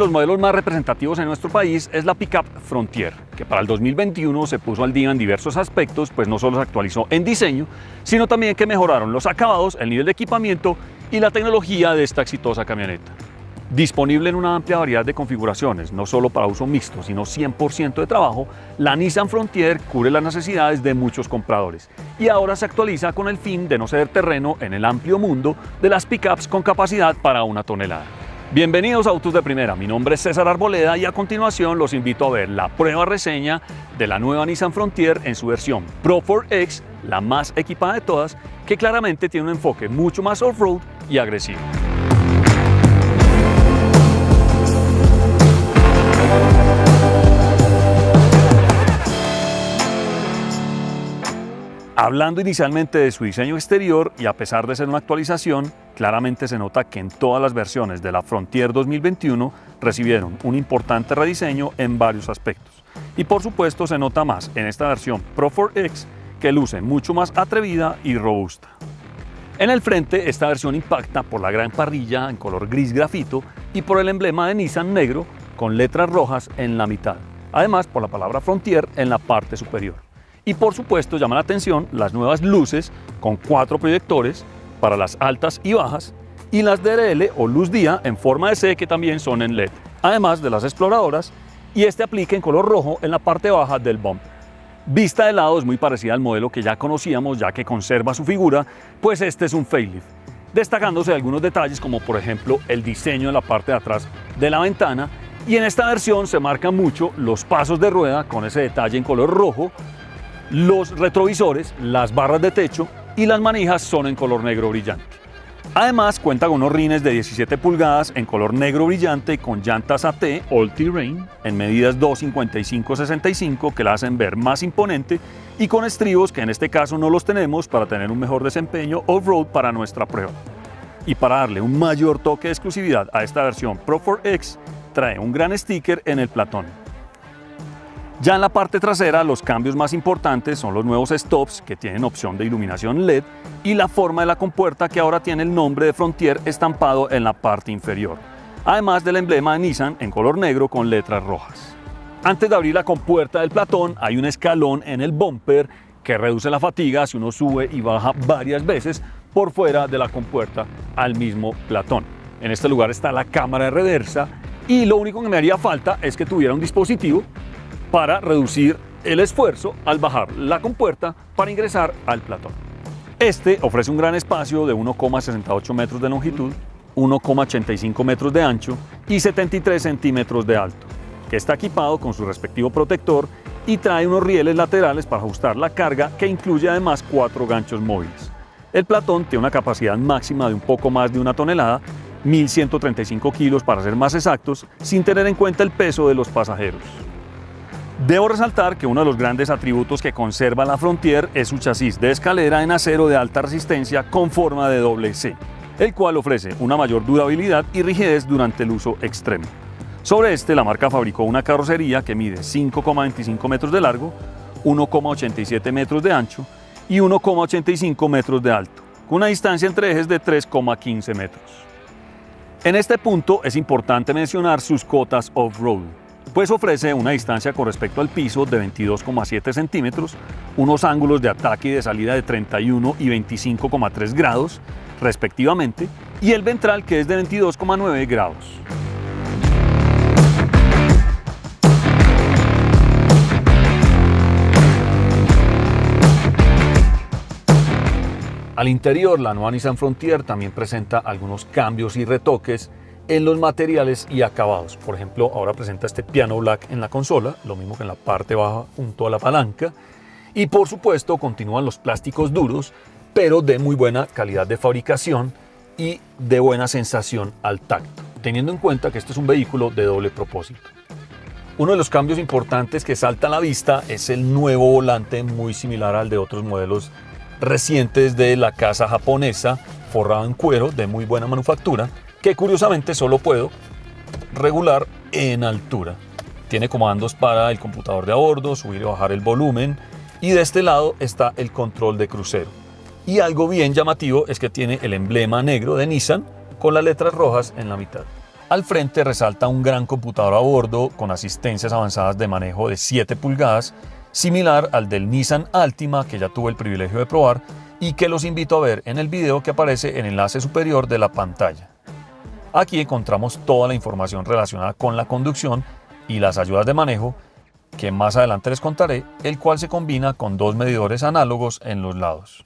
los modelos más representativos en nuestro país es la pickup Frontier, que para el 2021 se puso al día en diversos aspectos, pues no solo se actualizó en diseño, sino también que mejoraron los acabados, el nivel de equipamiento y la tecnología de esta exitosa camioneta. Disponible en una amplia variedad de configuraciones, no solo para uso mixto, sino 100% de trabajo, la Nissan Frontier cubre las necesidades de muchos compradores y ahora se actualiza con el fin de no ceder terreno en el amplio mundo de las pickups con capacidad para una tonelada. Bienvenidos a Autos de Primera, mi nombre es César Arboleda y a continuación los invito a ver la prueba reseña de la nueva Nissan Frontier en su versión Pro 4X, la más equipada de todas, que claramente tiene un enfoque mucho más off-road y agresivo. Hablando inicialmente de su diseño exterior y a pesar de ser una actualización, claramente se nota que en todas las versiones de la Frontier 2021 recibieron un importante rediseño en varios aspectos. Y por supuesto se nota más en esta versión Pro 4X que luce mucho más atrevida y robusta. En el frente esta versión impacta por la gran parrilla en color gris grafito y por el emblema de Nissan negro con letras rojas en la mitad, además por la palabra Frontier en la parte superior. Y por supuesto llama la atención las nuevas luces con cuatro proyectores para las altas y bajas y las DRL o luz día en forma de C que también son en LED, además de las exploradoras y este aplica en color rojo en la parte baja del bumper. Vista de lado es muy parecida al modelo que ya conocíamos ya que conserva su figura, pues este es un facelift, destacándose algunos detalles como por ejemplo el diseño en la parte de atrás de la ventana y en esta versión se marcan mucho los pasos de rueda con ese detalle en color rojo los retrovisores, las barras de techo y las manijas son en color negro brillante. Además cuenta con unos rines de 17 pulgadas en color negro brillante con llantas AT All Terrain en medidas 255-65 que la hacen ver más imponente y con estribos que en este caso no los tenemos para tener un mejor desempeño off-road para nuestra prueba. Y para darle un mayor toque de exclusividad a esta versión Pro 4X trae un gran sticker en el platón. Ya en la parte trasera los cambios más importantes son los nuevos stops que tienen opción de iluminación LED y la forma de la compuerta que ahora tiene el nombre de Frontier estampado en la parte inferior, además del emblema de Nissan en color negro con letras rojas. Antes de abrir la compuerta del platón hay un escalón en el bumper que reduce la fatiga si uno sube y baja varias veces por fuera de la compuerta al mismo platón. En este lugar está la cámara de reversa y lo único que me haría falta es que tuviera un dispositivo para reducir el esfuerzo al bajar la compuerta para ingresar al platón. Este ofrece un gran espacio de 1,68 metros de longitud, 1,85 metros de ancho y 73 centímetros de alto, que está equipado con su respectivo protector y trae unos rieles laterales para ajustar la carga que incluye además cuatro ganchos móviles. El platón tiene una capacidad máxima de un poco más de una tonelada, 1.135 kilos para ser más exactos, sin tener en cuenta el peso de los pasajeros. Debo resaltar que uno de los grandes atributos que conserva la Frontier es su chasis de escalera en acero de alta resistencia con forma de doble C, el cual ofrece una mayor durabilidad y rigidez durante el uso extremo. Sobre este, la marca fabricó una carrocería que mide 5,25 metros de largo, 1,87 metros de ancho y 1,85 metros de alto, con una distancia entre ejes de 3,15 metros. En este punto es importante mencionar sus cotas off-road, pues ofrece una distancia con respecto al piso de 22,7 centímetros, unos ángulos de ataque y de salida de 31 y 25,3 grados, respectivamente, y el ventral que es de 22,9 grados. Al interior, la nueva Nissan Frontier también presenta algunos cambios y retoques en los materiales y acabados. Por ejemplo, ahora presenta este piano black en la consola, lo mismo que en la parte baja junto a la palanca. Y por supuesto continúan los plásticos duros, pero de muy buena calidad de fabricación y de buena sensación al tacto, teniendo en cuenta que este es un vehículo de doble propósito. Uno de los cambios importantes que salta a la vista es el nuevo volante muy similar al de otros modelos recientes de la casa japonesa, forrado en cuero de muy buena manufactura, que curiosamente solo puedo regular en altura. Tiene comandos para el computador de a bordo, subir y bajar el volumen y de este lado está el control de crucero. Y algo bien llamativo es que tiene el emblema negro de Nissan con las letras rojas en la mitad. Al frente resalta un gran computador a bordo con asistencias avanzadas de manejo de 7 pulgadas, similar al del Nissan Altima que ya tuve el privilegio de probar y que los invito a ver en el video que aparece en el enlace superior de la pantalla. Aquí encontramos toda la información relacionada con la conducción y las ayudas de manejo que más adelante les contaré, el cual se combina con dos medidores análogos en los lados.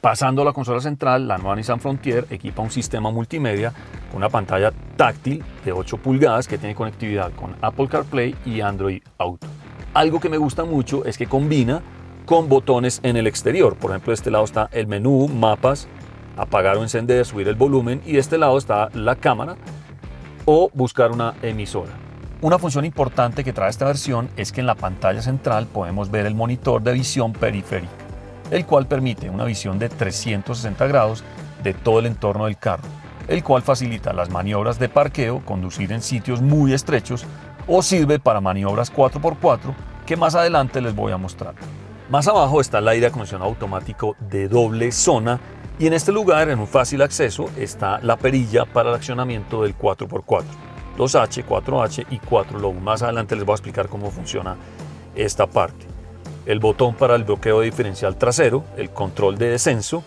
Pasando a la consola central, la nueva Nissan Frontier equipa un sistema multimedia con una pantalla táctil de 8 pulgadas que tiene conectividad con Apple CarPlay y Android Auto. Algo que me gusta mucho es que combina con botones en el exterior. Por ejemplo, de este lado está el menú, mapas, apagar o encender, subir el volumen y de este lado está la cámara o buscar una emisora. Una función importante que trae esta versión es que en la pantalla central podemos ver el monitor de visión periférica, el cual permite una visión de 360 grados de todo el entorno del carro, el cual facilita las maniobras de parqueo, conducir en sitios muy estrechos o sirve para maniobras 4x4 que más adelante les voy a mostrar. Más abajo está el aire acondicionado automático de doble zona y en este lugar, en un fácil acceso, está la perilla para el accionamiento del 4x4. 2H, 4H y 4 low. Más adelante les voy a explicar cómo funciona esta parte. El botón para el bloqueo diferencial trasero, el control de descenso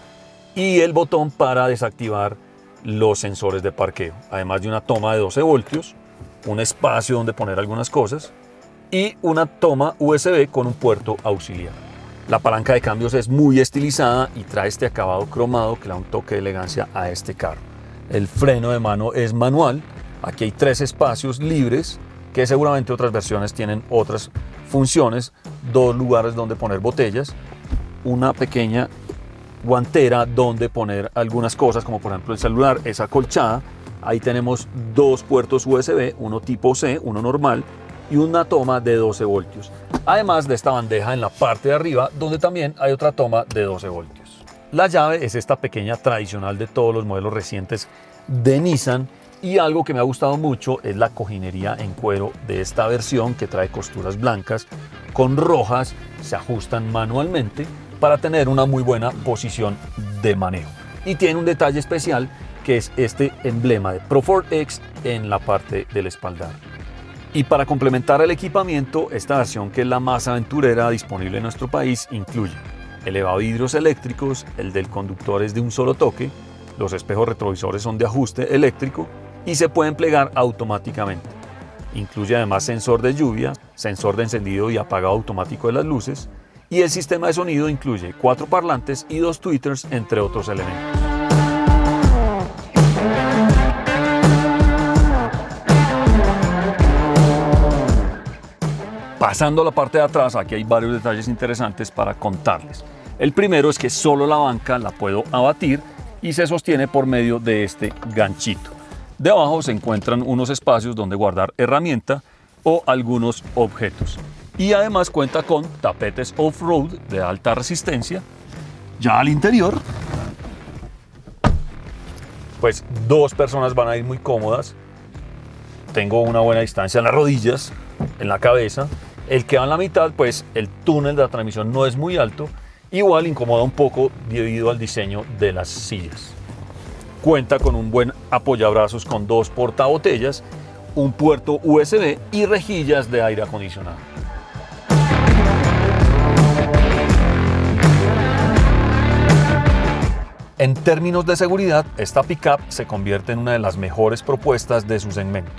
y el botón para desactivar los sensores de parqueo. Además de una toma de 12 voltios, un espacio donde poner algunas cosas y una toma USB con un puerto auxiliar. La palanca de cambios es muy estilizada y trae este acabado cromado que le da un toque de elegancia a este carro. El freno de mano es manual. Aquí hay tres espacios libres que seguramente otras versiones tienen otras funciones, dos lugares donde poner botellas, una pequeña guantera donde poner algunas cosas como por ejemplo el celular es acolchada, ahí tenemos dos puertos USB, uno tipo C, uno normal y una toma de 12 voltios. Además de esta bandeja en la parte de arriba donde también hay otra toma de 12 voltios. La llave es esta pequeña tradicional de todos los modelos recientes de Nissan y algo que me ha gustado mucho es la cojinería en cuero de esta versión que trae costuras blancas con rojas, se ajustan manualmente para tener una muy buena posición de manejo. Y tiene un detalle especial que es este emblema de Pro X en la parte del espaldar. Y para complementar el equipamiento, esta versión que es la más aventurera disponible en nuestro país incluye elevavidrios eléctricos, el del conductor es de un solo toque, los espejos retrovisores son de ajuste eléctrico, y se pueden plegar automáticamente. Incluye además sensor de lluvia, sensor de encendido y apagado automático de las luces y el sistema de sonido incluye cuatro parlantes y dos tweeters entre otros elementos. Pasando a la parte de atrás, aquí hay varios detalles interesantes para contarles. El primero es que solo la banca la puedo abatir y se sostiene por medio de este ganchito. Debajo se encuentran unos espacios donde guardar herramienta o algunos objetos. Y además cuenta con tapetes off-road de alta resistencia. Ya al interior, pues dos personas van a ir muy cómodas. Tengo una buena distancia en las rodillas, en la cabeza. El que va en la mitad, pues el túnel de la transmisión no es muy alto. Igual incomoda un poco debido al diseño de las sillas. Cuenta con un buen apoyabrazos con dos portabotellas, un puerto USB y rejillas de aire acondicionado. En términos de seguridad, esta pickup se convierte en una de las mejores propuestas de su segmento,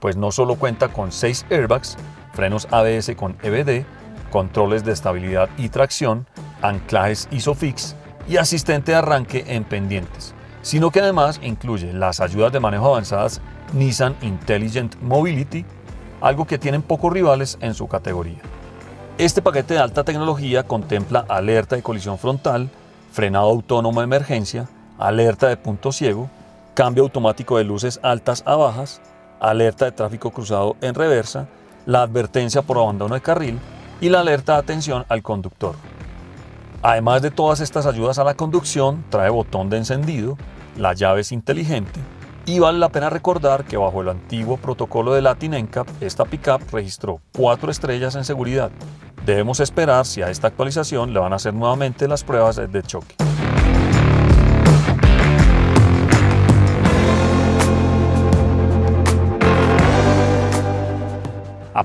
pues no solo cuenta con 6 airbags, frenos ABS con EBD, controles de estabilidad y tracción, anclajes ISOFIX y asistente de arranque en pendientes, sino que además incluye las ayudas de manejo avanzadas Nissan Intelligent Mobility, algo que tienen pocos rivales en su categoría. Este paquete de alta tecnología contempla alerta de colisión frontal, frenado autónomo de emergencia, alerta de punto ciego, cambio automático de luces altas a bajas, alerta de tráfico cruzado en reversa, la advertencia por abandono de carril y la alerta de atención al conductor. Además de todas estas ayudas a la conducción, trae botón de encendido, la llave es inteligente y vale la pena recordar que bajo el antiguo protocolo de Latin NCAP, esta pickup registró 4 estrellas en seguridad. Debemos esperar si a esta actualización le van a hacer nuevamente las pruebas de choque.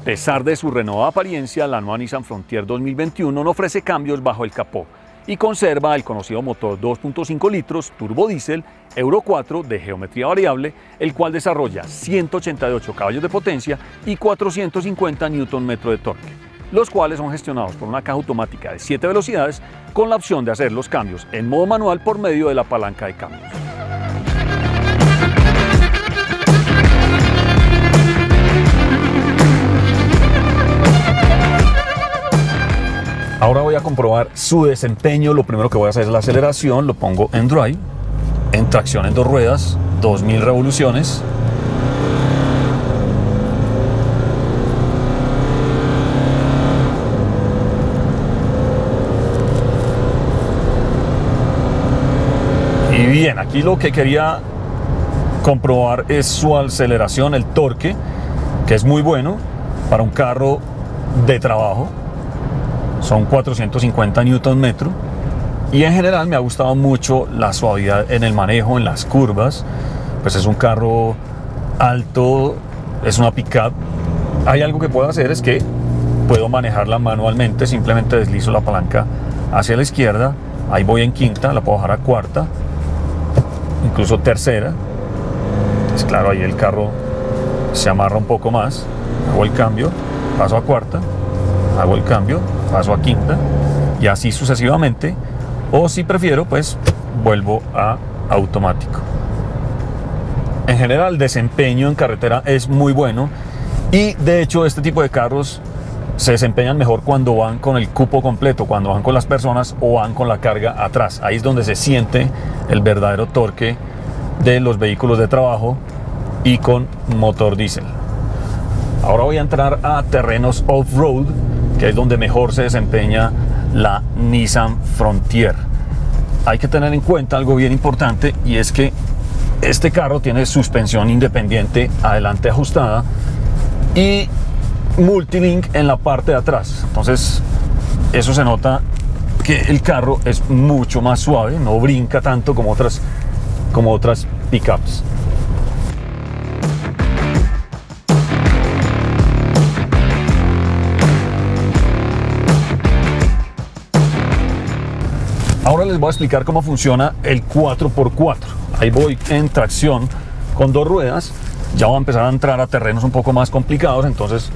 Pesar de su renovada apariencia, la nueva Nissan Frontier 2021 no ofrece cambios bajo el capó y conserva el conocido motor 2.5 litros turbo diésel Euro 4 de geometría variable, el cual desarrolla 188 caballos de potencia y 450 Nm de torque, los cuales son gestionados por una caja automática de 7 velocidades con la opción de hacer los cambios en modo manual por medio de la palanca de cambios. Ahora voy a comprobar su desempeño. Lo primero que voy a hacer es la aceleración. Lo pongo en drive, en tracción en dos ruedas, 2000 revoluciones. Y bien, aquí lo que quería comprobar es su aceleración, el torque, que es muy bueno para un carro de trabajo son 450 newton metro y en general me ha gustado mucho la suavidad en el manejo, en las curvas, pues es un carro alto, es una pickup. Hay algo que puedo hacer es que puedo manejarla manualmente, simplemente deslizo la palanca hacia la izquierda, ahí voy en quinta, la puedo bajar a cuarta, incluso tercera. Es claro, ahí el carro se amarra un poco más, hago el cambio, paso a cuarta, hago el cambio, paso a quinta y así sucesivamente. O si prefiero, pues vuelvo a automático. En general, el desempeño en carretera es muy bueno y de hecho este tipo de carros se desempeñan mejor cuando van con el cupo completo, cuando van con las personas o van con la carga atrás. Ahí es donde se siente el verdadero torque de los vehículos de trabajo y con motor diésel. Ahora voy a entrar a terrenos off-road que es donde mejor se desempeña la Nissan Frontier. Hay que tener en cuenta algo bien importante y es que este carro tiene suspensión independiente adelante ajustada y multilink en la parte de atrás. Entonces, eso se nota que el carro es mucho más suave, no brinca tanto como otras, como otras pickups. Voy a explicar cómo funciona el 4x4. Ahí voy en tracción con dos ruedas. Ya voy a empezar a entrar a terrenos un poco más complicados, entonces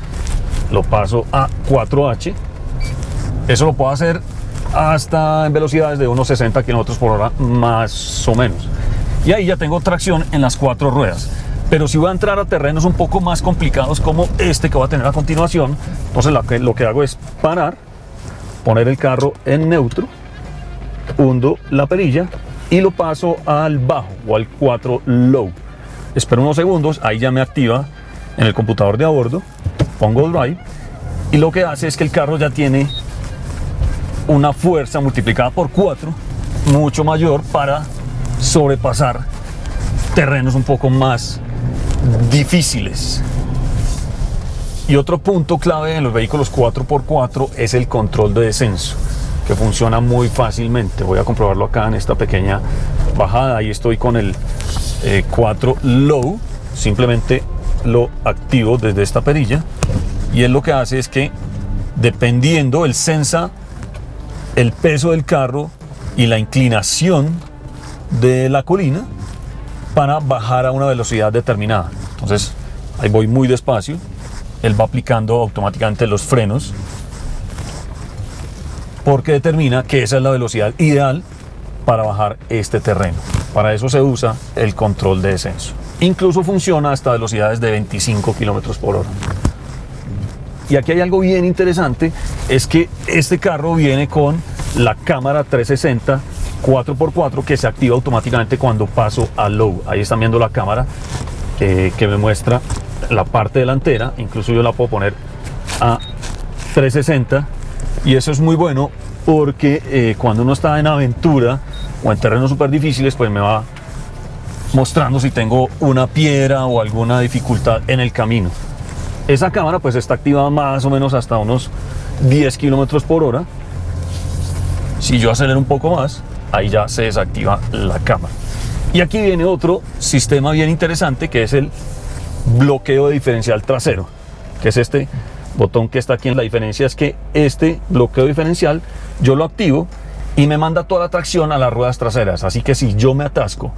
lo paso a 4H. Eso lo puedo hacer hasta en velocidades de unos 60 km por hora más o menos. Y ahí ya tengo tracción en las cuatro ruedas. Pero si voy a entrar a terrenos un poco más complicados como este que voy a tener a continuación, entonces lo que, lo que hago es parar, poner el carro en neutro hundo la perilla y lo paso al bajo o al 4 low. Espero unos segundos, ahí ya me activa en el computador de a bordo, pongo drive y lo que hace es que el carro ya tiene una fuerza multiplicada por 4 mucho mayor para sobrepasar terrenos un poco más difíciles. Y otro punto clave en los vehículos 4x4 es el control de descenso funciona muy fácilmente. Voy a comprobarlo acá en esta pequeña bajada. Ahí estoy con el 4 eh, low. Simplemente lo activo desde esta perilla y él lo que hace es que dependiendo el sensa el peso del carro y la inclinación de la colina para bajar a una velocidad determinada. Entonces ahí voy muy despacio. Él va aplicando automáticamente los frenos porque determina que esa es la velocidad ideal para bajar este terreno. Para eso se usa el control de descenso. Incluso funciona hasta velocidades de 25 kilómetros por hora. Y aquí hay algo bien interesante, es que este carro viene con la cámara 360 4x4 que se activa automáticamente cuando paso a low. Ahí están viendo la cámara eh, que me muestra la parte delantera, incluso yo la puedo poner a 360 y eso es muy bueno porque eh, cuando uno está en aventura o en terrenos súper difíciles, pues me va mostrando si tengo una piedra o alguna dificultad en el camino. Esa cámara pues está activada más o menos hasta unos 10 kilómetros por hora. Si yo acelero un poco más, ahí ya se desactiva la cámara. Y aquí viene otro sistema bien interesante que es el bloqueo de diferencial trasero. que es este botón que está aquí. La diferencia es que este bloqueo diferencial yo lo activo y me manda toda la tracción a las ruedas traseras. Así que si yo me atasco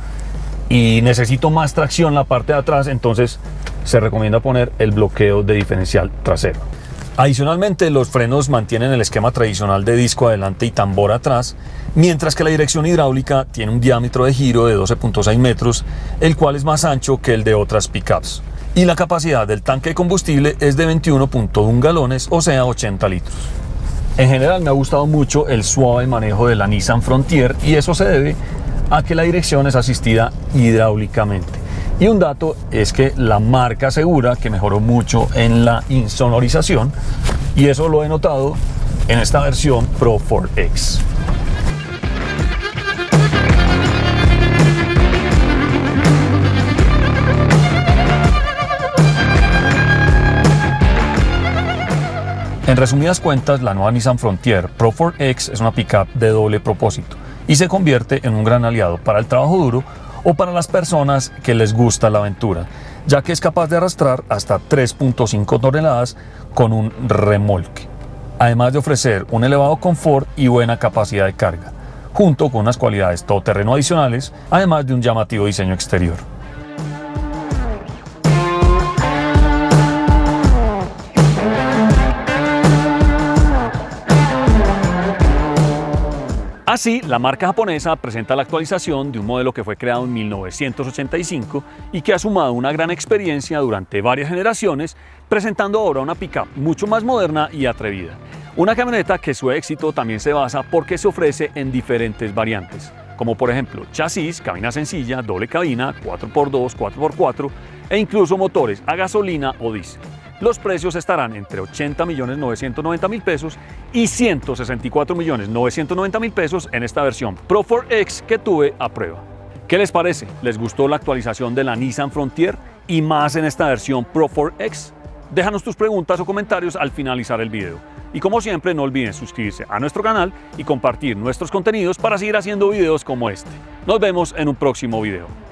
y necesito más tracción la parte de atrás, entonces se recomienda poner el bloqueo de diferencial trasero. Adicionalmente, los frenos mantienen el esquema tradicional de disco adelante y tambor atrás, mientras que la dirección hidráulica tiene un diámetro de giro de 12.6 metros, el cual es más ancho que el de otras pickups. Y la capacidad del tanque de combustible es de 21.1 galones, o sea, 80 litros. En general me ha gustado mucho el suave manejo de la Nissan Frontier y eso se debe a que la dirección es asistida hidráulicamente. Y un dato es que la marca asegura que mejoró mucho en la insonorización y eso lo he notado en esta versión Pro 4X. En resumidas cuentas, la nueva Nissan Frontier Pro 4X es una pickup de doble propósito y se convierte en un gran aliado para el trabajo duro o para las personas que les gusta la aventura, ya que es capaz de arrastrar hasta 3.5 toneladas con un remolque, además de ofrecer un elevado confort y buena capacidad de carga, junto con unas cualidades todoterreno adicionales, además de un llamativo diseño exterior. Así, la marca japonesa presenta la actualización de un modelo que fue creado en 1985 y que ha sumado una gran experiencia durante varias generaciones, presentando ahora una pickup mucho más moderna y atrevida. Una camioneta que su éxito también se basa porque se ofrece en diferentes variantes, como por ejemplo chasis, cabina sencilla, doble cabina, 4x2, 4x4 e incluso motores a gasolina o diésel. Los precios estarán entre 80 millones 990 mil pesos y 164 millones 990 mil pesos en esta versión Pro 4X que tuve a prueba. ¿Qué les parece? ¿Les gustó la actualización de la Nissan Frontier y más en esta versión Pro 4X? Déjanos tus preguntas o comentarios al finalizar el video. Y como siempre, no olviden suscribirse a nuestro canal y compartir nuestros contenidos para seguir haciendo videos como este. Nos vemos en un próximo video.